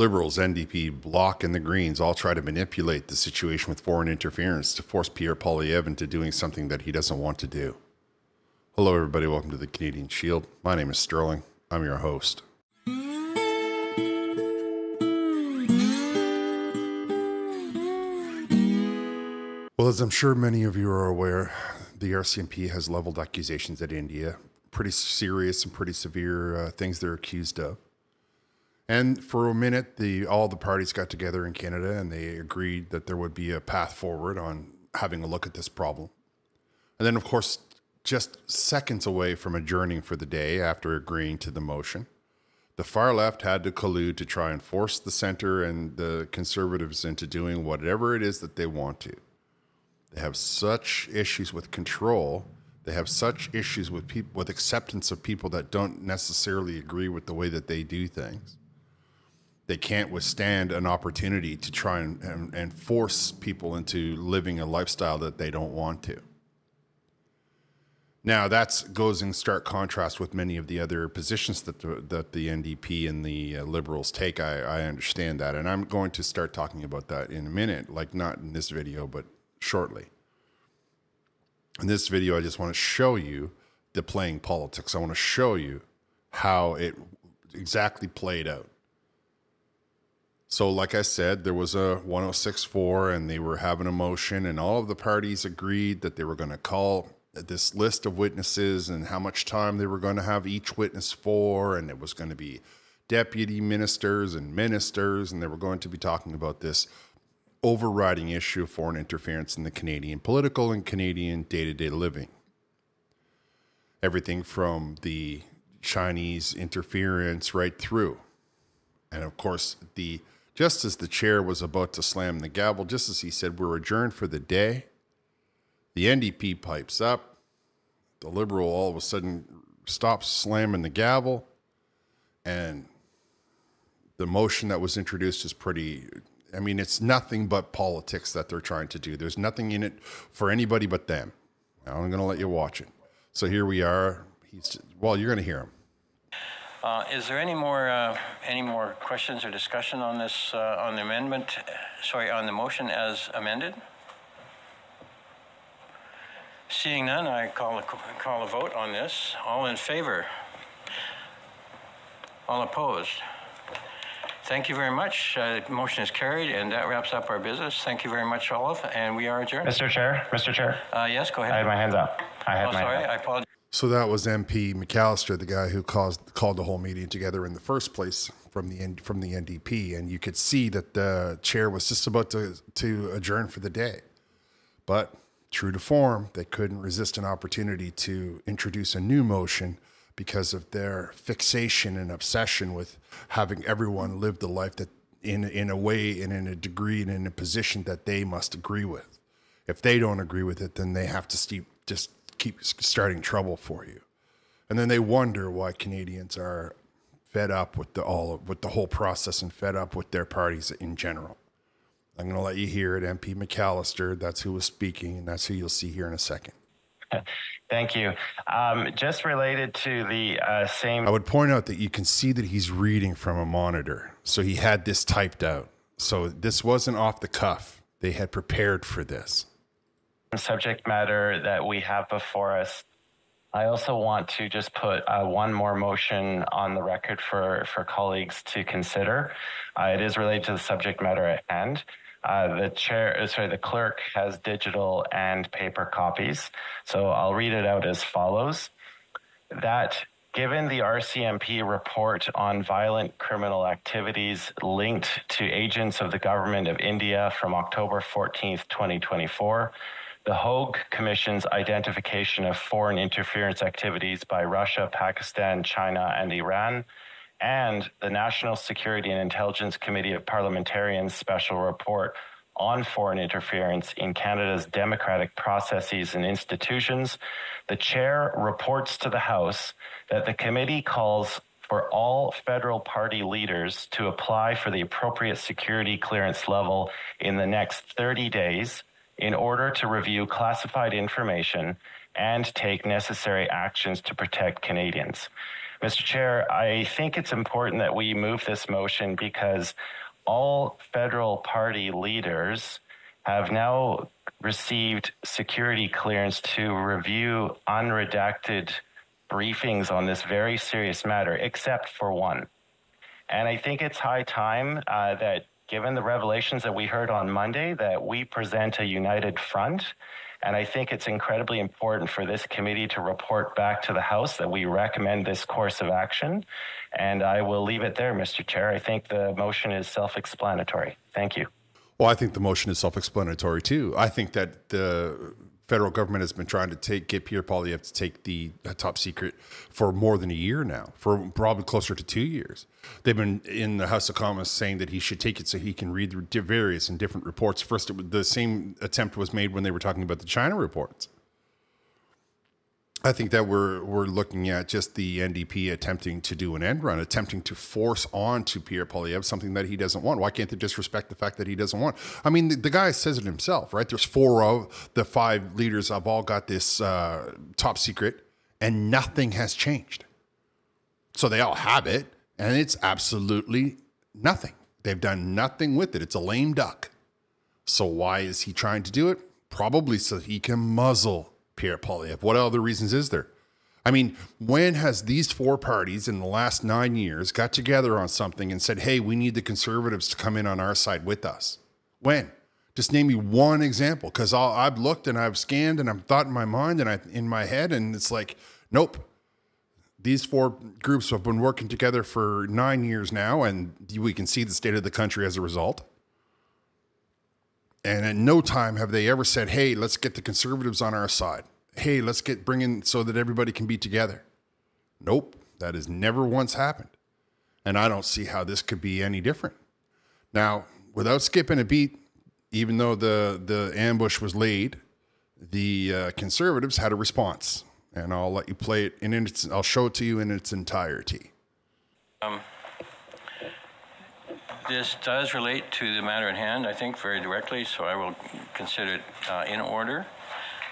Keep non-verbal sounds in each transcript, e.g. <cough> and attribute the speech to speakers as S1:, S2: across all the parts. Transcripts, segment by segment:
S1: Liberals, NDP, Bloc, and the Greens all try to manipulate the situation with foreign interference to force Pierre Poilievre into doing something that he doesn't want to do. Hello, everybody. Welcome to the Canadian Shield. My name is Sterling. I'm your host. Well, as I'm sure many of you are aware, the RCMP has leveled accusations at India, pretty serious and pretty severe uh, things they're accused of. And for a minute, the all the parties got together in Canada and they agreed that there would be a path forward on having a look at this problem. And then, of course, just seconds away from adjourning for the day after agreeing to the motion, the far left had to collude to try and force the center and the conservatives into doing whatever it is that they want to. They have such issues with control. They have such issues with people with acceptance of people that don't necessarily agree with the way that they do things. They can't withstand an opportunity to try and, and, and force people into living a lifestyle that they don't want to. Now that goes in stark contrast with many of the other positions that the, that the NDP and the uh, Liberals take. I, I understand that, and I'm going to start talking about that in a minute. Like not in this video, but shortly. In this video, I just want to show you the playing politics. I want to show you how it exactly played out. So, like I said, there was a 1064 and they were having a motion, and all of the parties agreed that they were going to call this list of witnesses and how much time they were going to have each witness for, and it was going to be deputy ministers and ministers, and they were going to be talking about this overriding issue of foreign interference in the Canadian political and Canadian day to day living. Everything from the Chinese interference right through. And of course, the just as the chair was about to slam the gavel, just as he said, We're adjourned for the day, the NDP pipes up. The Liberal all of a sudden stops slamming the gavel. And the motion that was introduced is pretty I mean, it's nothing but politics that they're trying to do. There's nothing in it for anybody but them. I'm going to let you watch it. So here we are. He's well. You're going to hear him.
S2: Uh, is there any more uh, any more questions or discussion on this uh, on the amendment? Sorry, on the motion as amended. Seeing none, I call a call a vote on this. All in favor? All opposed? Thank you very much. Uh, the motion is carried, and that wraps up our business. Thank you very much, Olive, and we are adjourned.
S3: Mr. Chair, Mr. Chair.
S2: Uh, yes, go ahead.
S3: I had my hands up. I had
S2: oh,
S3: my
S2: sorry, I apologize.
S1: So that was MP McAllister, the guy who caused called the whole meeting together in the first place from the from the NDP, and you could see that the chair was just about to to adjourn for the day, but true to form, they couldn't resist an opportunity to introduce a new motion because of their fixation and obsession with having everyone live the life that in in a way and in a degree and in a position that they must agree with. If they don't agree with it, then they have to steep, just keep starting trouble for you, and then they wonder why Canadians are fed up with the all of, with the whole process and fed up with their parties in general. I'm going to let you hear it, MP McAllister. That's who was speaking, and that's who you'll see here in a second. <laughs>
S3: Thank you. Um, just related to the uh, same.
S1: I would point out that you can see that he's reading from a monitor. So he had this typed out. So this wasn't off the cuff. They had prepared for this.
S3: Subject matter that we have before us. I also want to just put uh, one more motion on the record for, for colleagues to consider. Uh, it is related to the subject matter at hand. Uh, the chair, uh, sorry, the clerk has digital and paper copies. So I'll read it out as follows. That given the RCMP report on violent criminal activities linked to agents of the government of India from October 14th, 2024, the Hogue Commission's identification of foreign interference activities by Russia, Pakistan, China, and Iran, and the National Security and Intelligence Committee of Parliamentarians' special report on foreign interference in Canada's democratic processes and institutions, the chair reports to the House that the committee calls for all federal party leaders to apply for the appropriate security clearance level in the next 30 days in order to review classified information and take necessary actions to protect Canadians. Mr. Chair, I think it's important that we move this motion because all federal party leaders have now received security clearance to review unredacted briefings on this very serious matter, except for one. And I think it's high time uh, that, given the revelations that we heard on Monday, that we present a united front. And I think it's incredibly important for this committee to report back to the House that we recommend this course of action. And I will leave it there, Mr. Chair. I think the motion is self explanatory. Thank you.
S1: Well, I think the motion is self-explanatory too. I think that the federal government has been trying to take get Pierre Poilievre to take the uh, top secret for more than a year now, for probably closer to two years. They've been in the House of Commons saying that he should take it so he can read the various and different reports. First, it, the same attempt was made when they were talking about the China reports. I think that we're we're looking at just the NDP attempting to do an end run, attempting to force on to Pierre Poilievre something that he doesn't want. Why can't they just respect the fact that he doesn't want? I mean, the, the guy says it himself, right? There's four of the five leaders have all got this uh, top secret, and nothing has changed. So they all have it, and it's absolutely nothing. They've done nothing with it. It's a lame duck. So why is he trying to do it? Probably so he can muzzle Pierre Poilievre. What other reasons is there? I mean, when has these four parties in the last nine years got together on something and said, hey, we need the conservatives to come in on our side with us? When? Just name me one example because I've looked and I've scanned and I've thought in my mind and I in my head, and it's like, nope. These four groups have been working together for nine years now, and we can see the state of the country as a result. And at no time have they ever said, "Hey, let's get the conservatives on our side." Hey, let's get bring in so that everybody can be together. Nope, that has never once happened, and I don't see how this could be any different. Now, without skipping a beat, even though the the ambush was laid, the uh, conservatives had a response, and I'll let you play it in its. I'll show it to you in its entirety.
S2: Um, this does relate to the matter at hand, I think, very directly, so I will consider it uh, in order.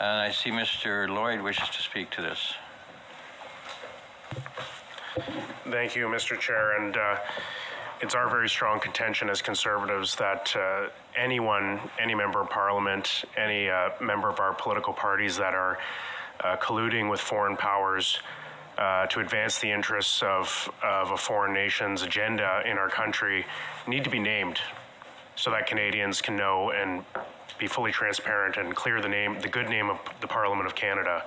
S2: And I see Mr. Lloyd wishes to speak to this.
S4: Thank you, Mr. Chair. And uh, it's our very strong contention as conservatives that uh, anyone, any member of parliament, any uh, member of our political parties that are uh, colluding with foreign powers uh, to advance the interests of, of a foreign nation's agenda in our country need to be named so that Canadians can know and be fully transparent and clear the name, the good name of the Parliament of Canada,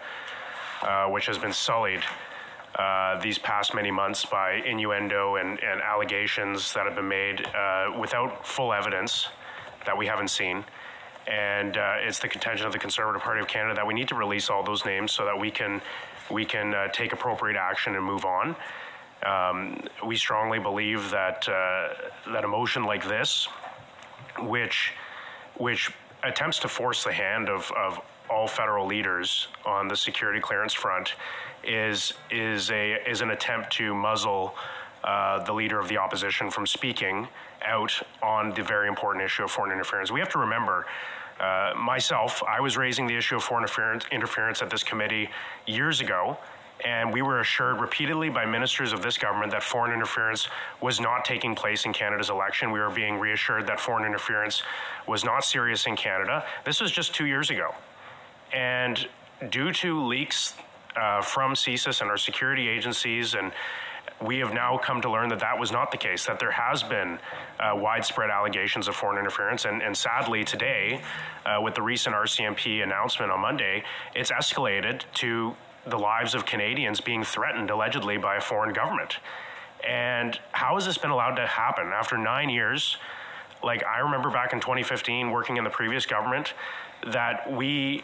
S4: uh, which has been sullied uh, these past many months by innuendo and, and allegations that have been made uh, without full evidence that we haven't seen. And uh, it's the contention of the Conservative Party of Canada that we need to release all those names so that we can we can uh, take appropriate action and move on. Um, we strongly believe that uh, that a motion like this, which which attempts to force the hand of, of all federal leaders on the security clearance front, is is a is an attempt to muzzle uh, the leader of the opposition from speaking out on the very important issue of foreign interference. We have to remember uh, myself, I was raising the issue of foreign interference, interference at this committee years ago, and we were assured repeatedly by ministers of this government that foreign interference was not taking place in Canada's election. We were being reassured that foreign interference was not serious in Canada. This was just two years ago. And due to leaks uh, from CSIS and our security agencies and we have now come to learn that that was not the case, that there has been uh, widespread allegations of foreign interference. And, and sadly, today, uh, with the recent RCMP announcement on Monday, it's escalated to the lives of Canadians being threatened allegedly by a foreign government. And how has this been allowed to happen after nine years? Like, I remember back in 2015 working in the previous government that we,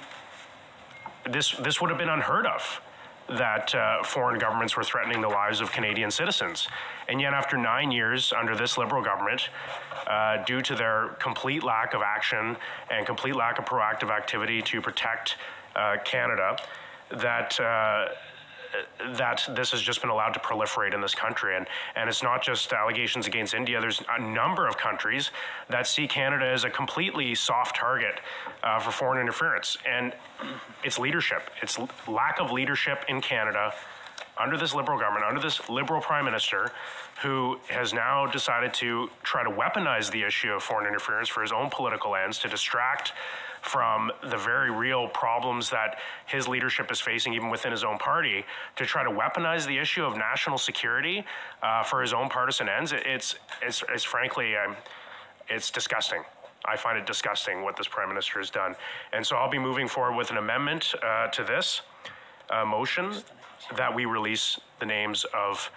S4: this, this would have been unheard of that uh, foreign governments were threatening the lives of Canadian citizens. And yet, after nine years under this Liberal government, uh, due to their complete lack of action and complete lack of proactive activity to protect uh, Canada, that uh, that this has just been allowed to proliferate in this country. And, and it's not just allegations against India. There's a number of countries that see Canada as a completely soft target uh, for foreign interference. And it's leadership. It's lack of leadership in Canada under this Liberal government, under this Liberal Prime Minister, who has now decided to try to weaponize the issue of foreign interference for his own political ends to distract from the very real problems that his leadership is facing, even within his own party, to try to weaponize the issue of national security uh, for his own partisan ends. It's, it's, it's frankly, um, it's disgusting. I find it disgusting what this prime minister has done. And so I'll be moving forward with an amendment uh, to this uh, motion that we release the names of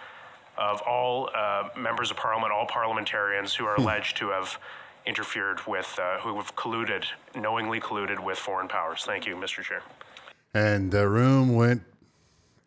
S4: of all uh, members of parliament, all parliamentarians who are alleged to have interfered with, uh, who have colluded, knowingly colluded with foreign powers. Thank you, Mr. Chair.
S1: And the room went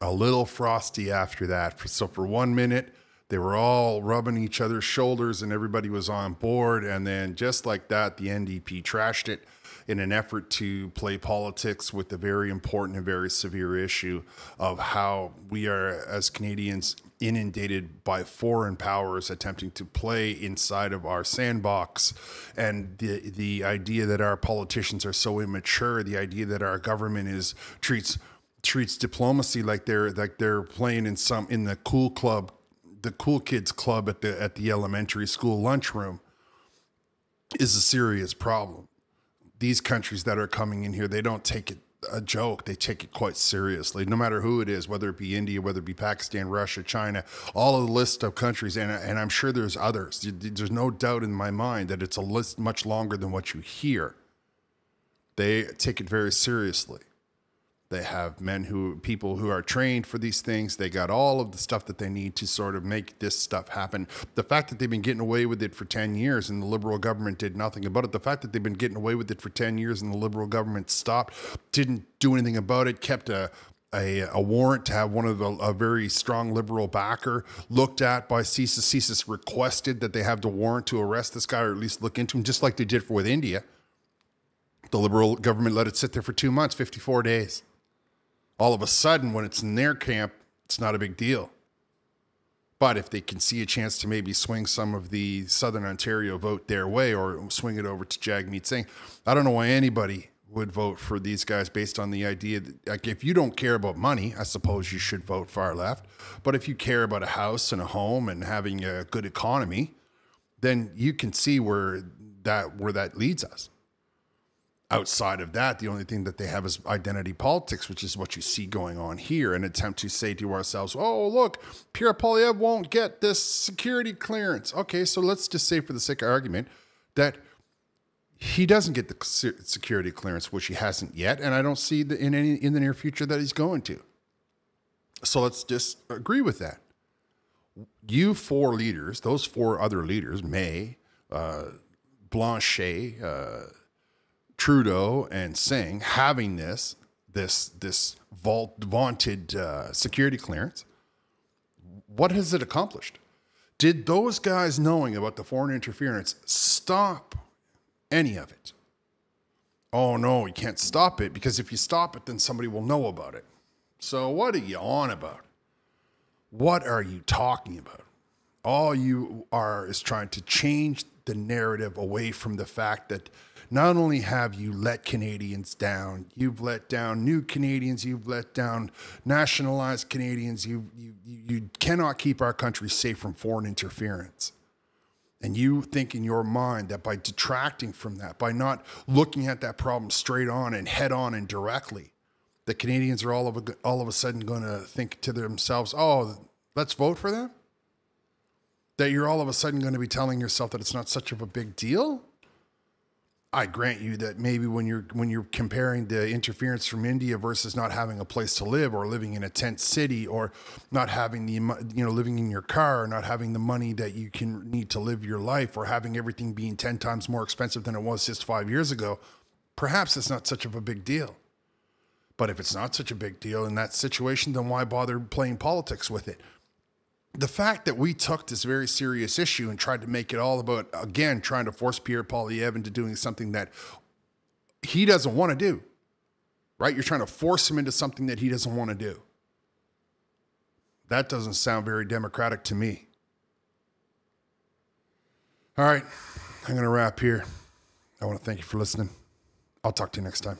S1: a little frosty after that. So for one minute, they were all rubbing each other's shoulders and everybody was on board. And then just like that, the NDP trashed it in an effort to play politics with the very important and very severe issue of how we are, as Canadians, inundated by foreign powers attempting to play inside of our sandbox and the the idea that our politicians are so immature the idea that our government is treats treats diplomacy like they're like they're playing in some in the cool club the cool kids club at the at the elementary school lunchroom is a serious problem these countries that are coming in here they don't take it a joke. They take it quite seriously, no matter who it is, whether it be India, whether it be Pakistan, Russia, China, all of the list of countries, and and I'm sure there's others. There's no doubt in my mind that it's a list much longer than what you hear. They take it very seriously. They have men who, people who are trained for these things. They got all of the stuff that they need to sort of make this stuff happen. The fact that they've been getting away with it for 10 years and the Liberal government did nothing about it, the fact that they've been getting away with it for 10 years and the Liberal government stopped, didn't do anything about it, kept a, a, a, warrant to have one of the, a very strong liberal backer looked at by CSIS. CSIS requested that they have the warrant to arrest this guy or at least look into him, just like they did for with India. The liberal government let it sit there for two months, 54 days all of a sudden when it's in their camp, it's not a big deal. But if they can see a chance to maybe swing some of the Southern Ontario vote their way or swing it over to Jagmeet Singh, I don't know why anybody would vote for these guys based on the idea that, like, if you don't care about money, I suppose you should vote far left. But if you care about a house and a home and having a good economy, then you can see where that where that leads us outside of that, the only thing that they have is identity politics, which is what you see going on here, an attempt to say to ourselves, oh, look, Pierre Poilievre won't get this security clearance. Okay, so let's just say, for the sake of argument, that he doesn't get the security clearance, which he hasn't yet, and I don't see the, in any in the near future that he's going to. So let's just agree with that. You four leaders, those four other leaders, May, uh, Blanchet, uh, Trudeau and Singh having this this this vault, vaunted uh, security clearance, what has it accomplished? Did those guys knowing about the foreign interference stop any of it? Oh no, you can't stop it because if you stop it, then somebody will know about it. So what are you on about? What are you talking about? All you are is trying to change the narrative away from the fact that not only have you let Canadians down, you've let down new Canadians, you've let down nationalized Canadians, you, you, you cannot keep our country safe from foreign interference. And you think in your mind that by detracting from that, by not looking at that problem straight on and head on and directly, the Canadians are all of a, all of a sudden going to think to themselves, oh, let's vote for them? That you're all of a sudden going to be telling yourself that it's not such of a big deal? I grant you that maybe when you're when you're comparing the interference from India versus not having a place to live or living in a tent city or not having the you know living in your car or not having the money that you can need to live your life or having everything being 10 times more expensive than it was just 5 years ago perhaps it's not such of a big deal. But if it's not such a big deal in that situation then why bother playing politics with it the fact that we took this very serious issue and tried to make it all about again trying to force Pierre Poilievre into doing something that he doesn't want to do. Right? You're trying to force him into something that he doesn't want to do. That doesn't sound very democratic to me. All right, I'm going to wrap here. I want to thank you for listening. I'll talk to you next time.